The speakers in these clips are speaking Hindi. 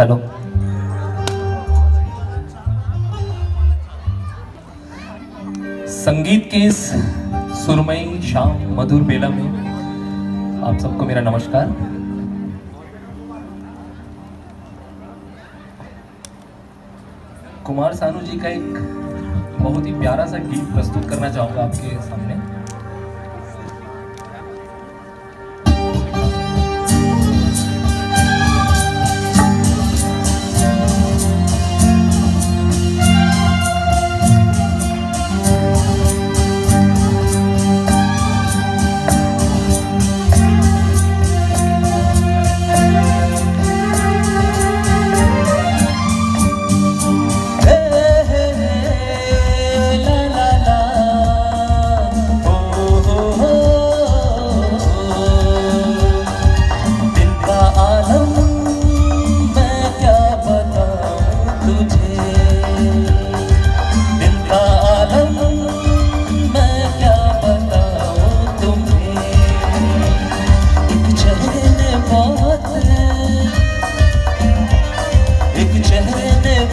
हेलो। संगीत के इस सुरमई, शाम, मधुर बेला में आप सबको मेरा नमस्कार। कुमार सानू जी का एक बहुत ही प्यारा सा गीत प्रस्तुत करना चाहूँगा आपके सामने।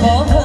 Oh.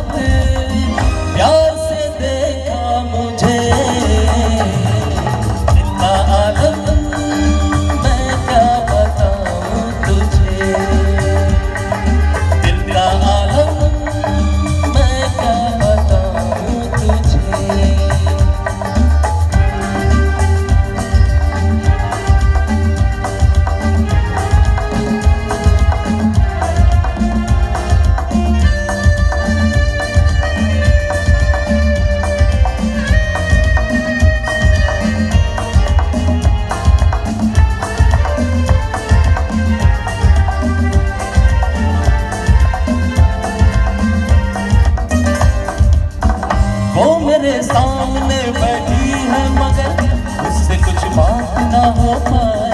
सामने बैठी है मगर उससे कुछ बात ना हो पाए